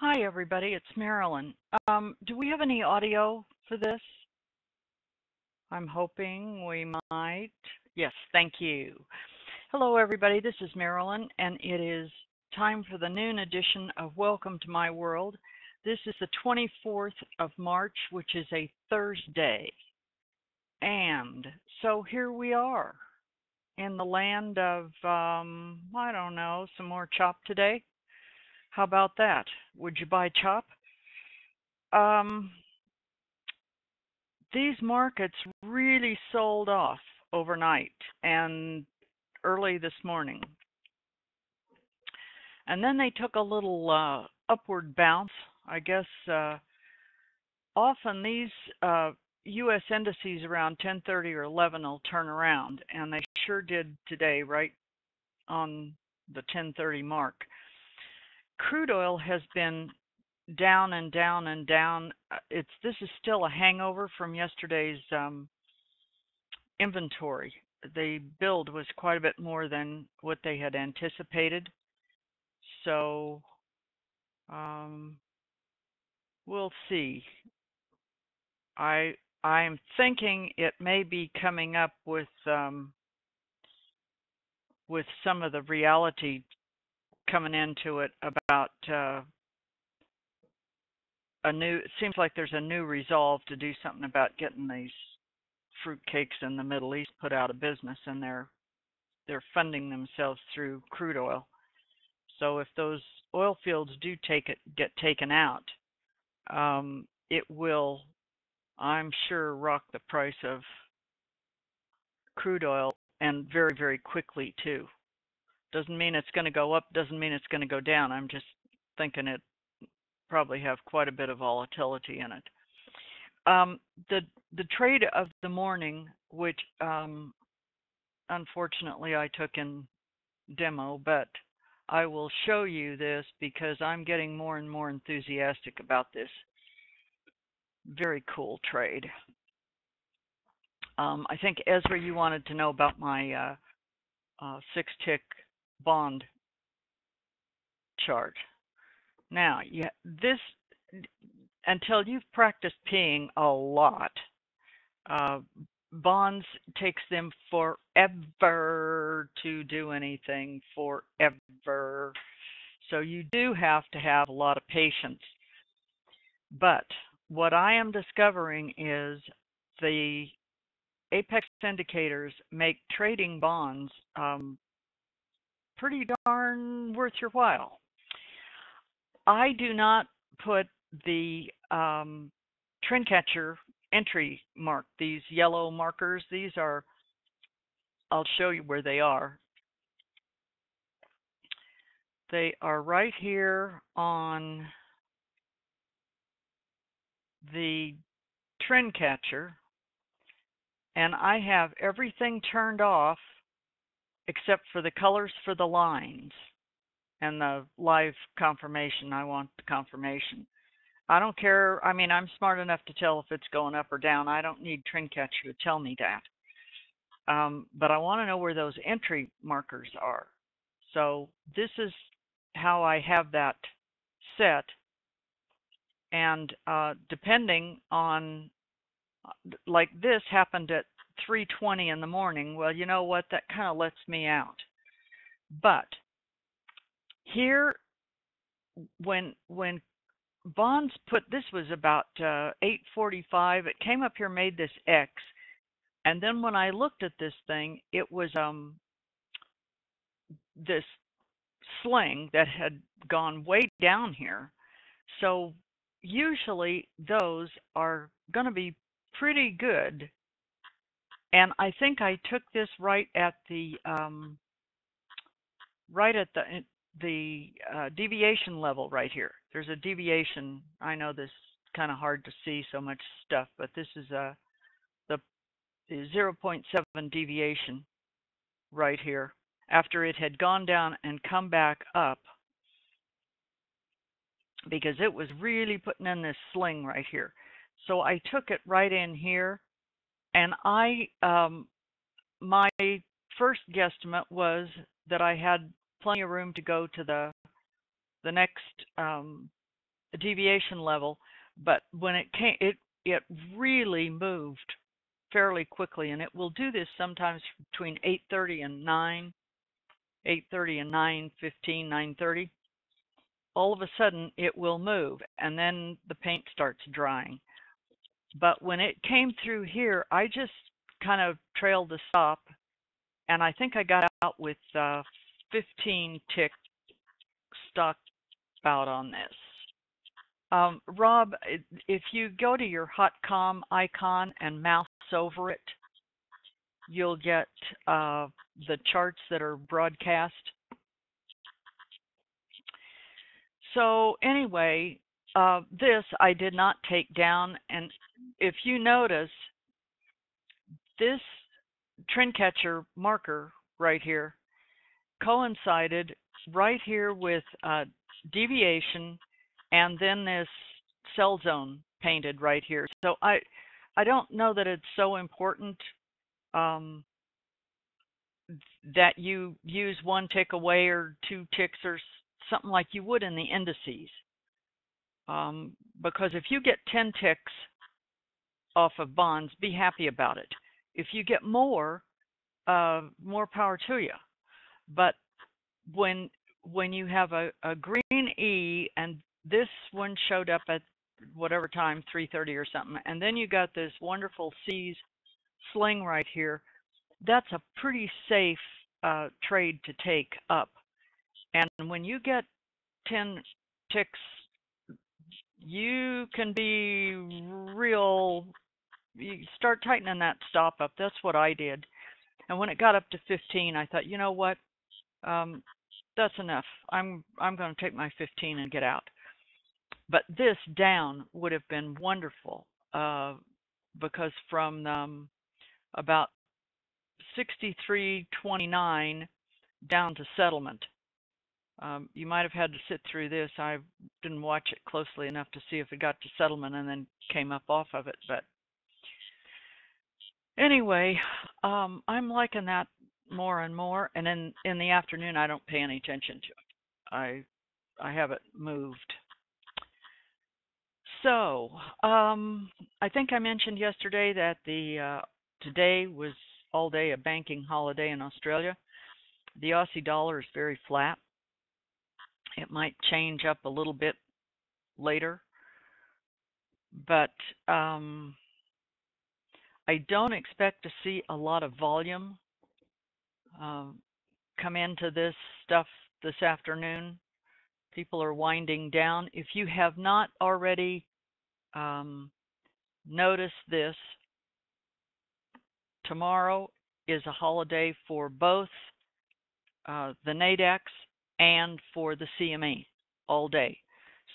Hi, everybody. It's Marilyn. Um, do we have any audio for this? I'm hoping we might. Yes, thank you. Hello, everybody. This is Marilyn, and it is time for the noon edition of Welcome to My World. This is the 24th of March, which is a Thursday. And so here we are in the land of, um, I don't know, some more chop today. How about that? Would you buy chop? Um, these markets really sold off overnight and early this morning. And then they took a little uh, upward bounce. I guess uh, often these uh, U.S. indices around 10:30 or 11 will turn around, and they sure did today, right on the 10:30 mark crude oil has been down and down and down. Uh, it's this is still a hangover from yesterday's um, inventory. The build was quite a bit more than what they had anticipated. So um, we'll see. I I'm thinking it may be coming up with um, with some of the reality coming into it about uh, a new. It seems like there's a new resolve to do something about getting these fruitcakes in the Middle East put out of business, and they're they're funding themselves through crude oil. So if those oil fields do take it get taken out, um, it will, I'm sure, rock the price of crude oil and very very quickly too. Doesn't mean it's going to go up, doesn't mean it's going to go down. I'm just thinking it probably have quite a bit of volatility in it. Um, the the trade of the morning, which um, unfortunately I took in demo, but I will show you this because I'm getting more and more enthusiastic about this. Very cool trade. Um, I think Ezra, you wanted to know about my uh, uh, six tick bond chart. Now, you, this until you've practiced peeing a lot, uh, bonds takes them forever to do anything forever. So you do have to have a lot of patience. But what I am discovering is the apex indicators make trading bonds um, pretty darn worth your while. I do not put the um, trend catcher entry mark, these yellow markers. These are, I'll show you where they are. They are right here on the trend catcher and I have everything turned off except for the colors for the lines and the live confirmation. I want the confirmation. I don't care. I mean, I'm smart enough to tell if it's going up or down. I don't need Trendcatcher to tell me that. Um, but I want to know where those entry markers are. So this is how I have that set. And uh, depending on, like this happened at 3:20 in the morning. Well, you know what? That kind of lets me out. But here, when when Bonds put this was about uh, 8:45. It came up here, made this X, and then when I looked at this thing, it was um this sling that had gone way down here. So usually those are going to be pretty good and I think I took this right at the um, right at the the uh, deviation level right here. There's a deviation. I know this kind of hard to see so much stuff, but this is a uh, the, the 0.7 deviation right here after it had gone down and come back up because it was really putting in this sling right here. So I took it right in here and I, um, my first guesstimate was that I had plenty of room to go to the the next um, deviation level, but when it came, it it really moved fairly quickly, and it will do this sometimes between 8:30 and 9, 8:30 and 9:15, 9:30. All of a sudden, it will move, and then the paint starts drying. But when it came through here, I just kind of trailed the stop, and I think I got out with uh, 15 tick stock out on this. Um, Rob, if you go to your HotComm icon and mouse over it, you'll get uh, the charts that are broadcast. So anyway, uh, this I did not take down, and if you notice, this trend catcher marker right here coincided right here with uh, deviation and then this cell zone painted right here. So I I don't know that it's so important um, that you use one tick away or two ticks or something like you would in the indices. Um, because if you get 10 ticks off of bonds, be happy about it. If you get more, uh, more power to you. But when when you have a, a green E and this one showed up at whatever time, 3.30 or something, and then you got this wonderful C's sling right here, that's a pretty safe uh, trade to take up. And when you get 10 ticks, you can be real, you start tightening that stop up. That's what I did. And when it got up to 15, I thought, you know what? Um, that's enough. I'm I'm going to take my 15 and get out. But this down would have been wonderful uh, because from um, about 63.29 down to settlement. Um, you might have had to sit through this. I didn't watch it closely enough to see if it got to settlement and then came up off of it. But anyway, um, I'm liking that more and more. And in in the afternoon, I don't pay any attention to it. I I have it moved. So um, I think I mentioned yesterday that the uh, today was all day a banking holiday in Australia. The Aussie dollar is very flat. It might change up a little bit later, but um, I don't expect to see a lot of volume um, come into this stuff this afternoon. People are winding down. If you have not already um, noticed this, tomorrow is a holiday for both uh, the NADEX and for the CME all day.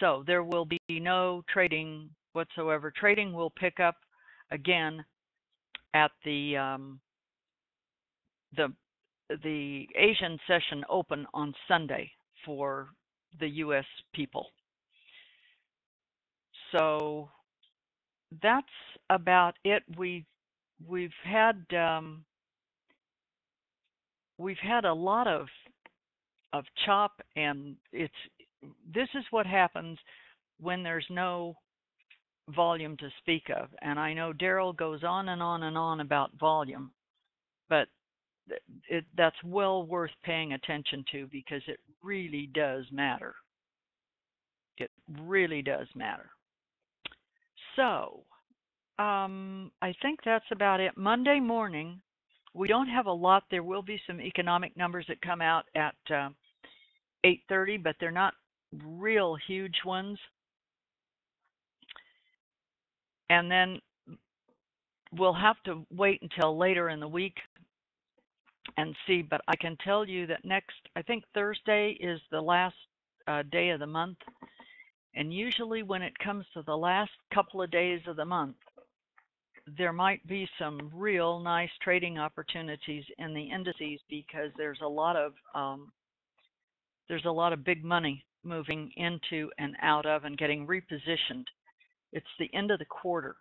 So there will be no trading whatsoever. Trading will pick up again at the um, the the Asian session open on Sunday for the U.S. people. So that's about it. We we've had um, we've had a lot of of chop, and it's this is what happens when there's no volume to speak of. And I know Daryl goes on and on and on about volume, but it, that's well worth paying attention to because it really does matter. It really does matter. So, um, I think that's about it. Monday morning, we don't have a lot. There will be some economic numbers that come out at uh, 8:30, but they're not real huge ones. And then we'll have to wait until later in the week and see. But I can tell you that next, I think Thursday is the last uh, day of the month. And usually, when it comes to the last couple of days of the month, there might be some real nice trading opportunities in the indices because there's a lot of um, there's a lot of big money moving into and out of and getting repositioned. It's the end of the quarter,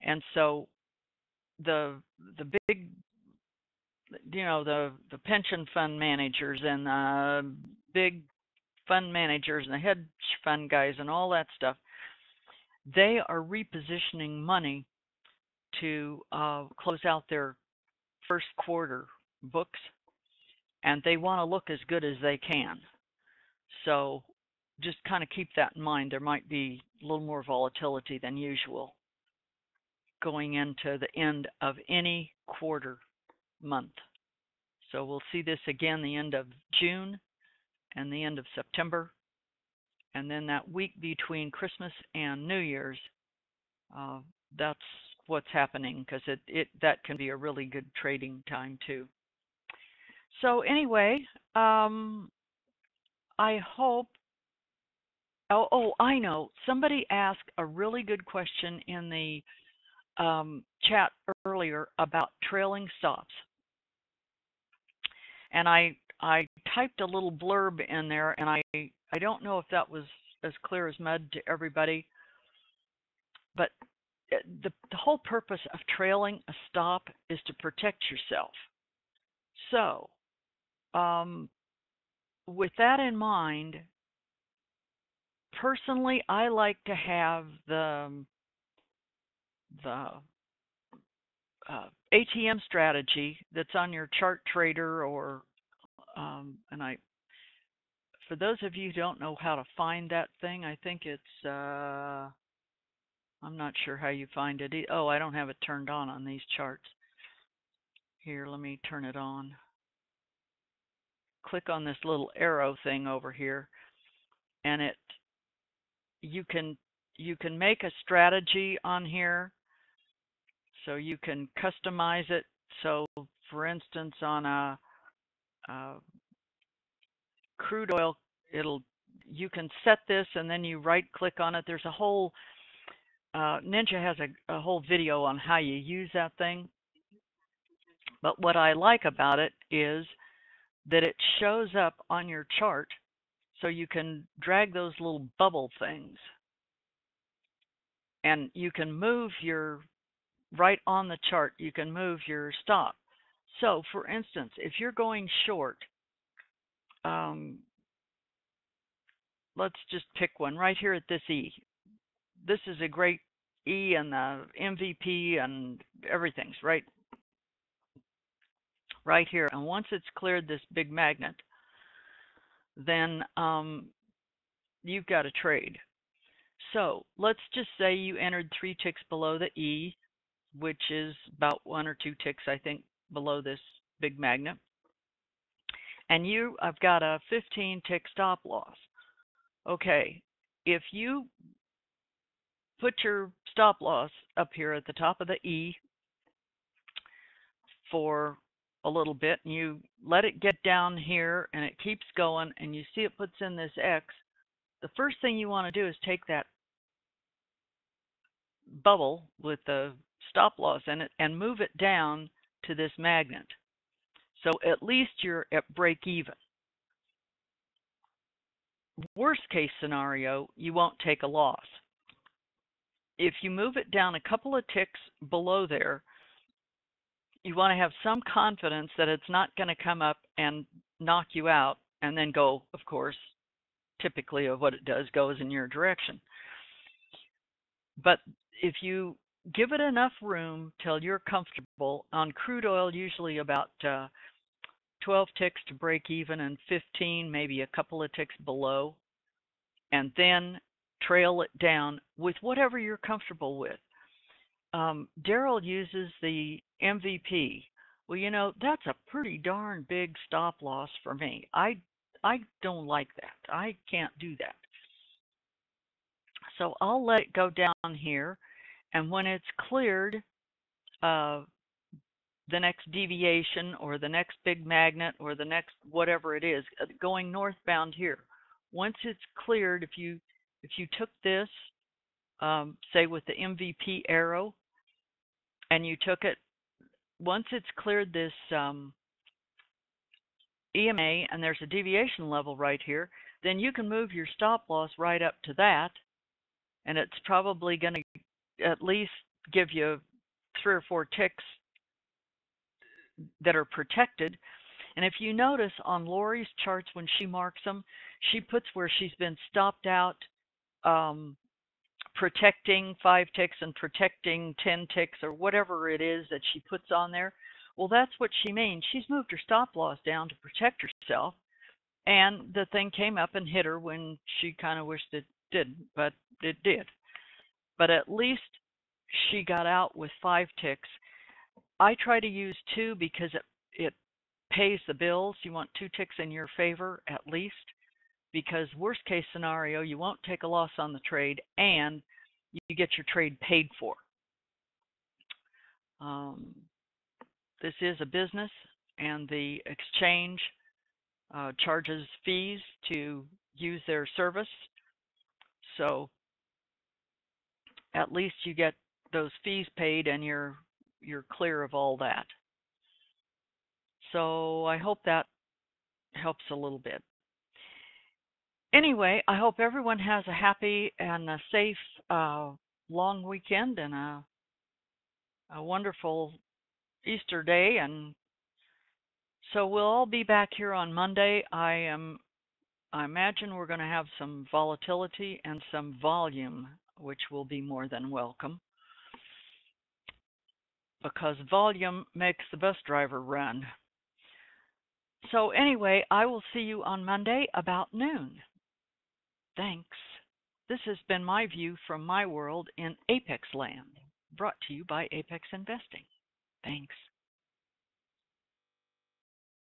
and so the the big you know the the pension fund managers and the big fund managers and the hedge fund guys and all that stuff, they are repositioning money to uh, close out their first quarter books, and they want to look as good as they can. So just kind of keep that in mind. There might be a little more volatility than usual going into the end of any quarter month. So we'll see this again the end of June and the end of September. And then that week between Christmas and New Year's, uh, that's what's happening because it, it that can be a really good trading time too. So anyway, um, I hope. Oh, oh, I know. Somebody asked a really good question in the um, chat earlier about trailing stops, and I I typed a little blurb in there, and I I don't know if that was as clear as mud to everybody, but eh, the the whole purpose of trailing a stop is to protect yourself. So, um, with that in mind, personally, I like to have the the uh, ATM strategy that's on your chart trader or um, and I for those of you who don't know how to find that thing, I think it's uh, I'm not sure how you find it. Oh, I don't have it turned on on these charts. Here, let me turn it on. Click on this little arrow thing over here and it you can you can make a strategy on here so you can customize it. So for instance, on a, a crude oil, it'll you can set this and then you right click on it. There's a whole uh, Ninja has a, a whole video on how you use that thing. But what I like about it is that it shows up on your chart so you can drag those little bubble things and you can move your right on the chart, you can move your stop. So, for instance, if you're going short, um, let's just pick one right here at this E. This is a great E and the MVP and everything's right right here. And once it's cleared this big magnet, then um, you've got a trade. So let's just say you entered three ticks below the E which is about one or two ticks, I think, below this big magnet. And you, I've got a 15 tick stop loss. Okay, if you put your stop loss up here at the top of the E for a little bit and you let it get down here and it keeps going and you see it puts in this X, the first thing you want to do is take that bubble with the stop loss in it and move it down to this magnet. So at least you're at break even. Worst case scenario, you won't take a loss. If you move it down a couple of ticks below there, you want to have some confidence that it's not going to come up and knock you out and then go, of course, typically of what it does goes in your direction. But if you give it enough room till you're comfortable. On crude oil, usually about uh, 12 ticks to break even and 15, maybe a couple of ticks below. And then trail it down with whatever you're comfortable with. Um, Daryl uses the MVP. Well, you know, that's a pretty darn big stop loss for me. I I don't like that. I can't do that. So I'll let it go down here and when it's cleared, uh, the next deviation or the next big magnet or the next whatever it is uh, going northbound here. Once it's cleared, if you if you took this, um, say with the MVP arrow, and you took it, once it's cleared this um, EMA and there's a deviation level right here, then you can move your stop loss right up to that, and it's probably going to at least give you three or four ticks that are protected. And if you notice on Lori's charts when she marks them, she puts where she's been stopped out um, protecting five ticks and protecting 10 ticks or whatever it is that she puts on there. Well, that's what she means. She's moved her stop loss down to protect herself. And the thing came up and hit her when she kind of wished it didn't, but it did. But at least she got out with five ticks. I try to use two because it, it pays the bills. You want two ticks in your favor at least because worst case scenario, you won't take a loss on the trade and you get your trade paid for. Um, this is a business and the exchange uh, charges fees to use their service. So at least you get those fees paid and you're you're clear of all that. So I hope that helps a little bit anyway, I hope everyone has a happy and a safe uh, long weekend and a, a wonderful Easter day. And so we'll all be back here on Monday. I am. I imagine we're going to have some volatility and some volume, which will be more than welcome. Because volume makes the bus driver run. So, anyway, I will see you on Monday about noon. Thanks. This has been my view from my world in Apex land, brought to you by Apex Investing. Thanks.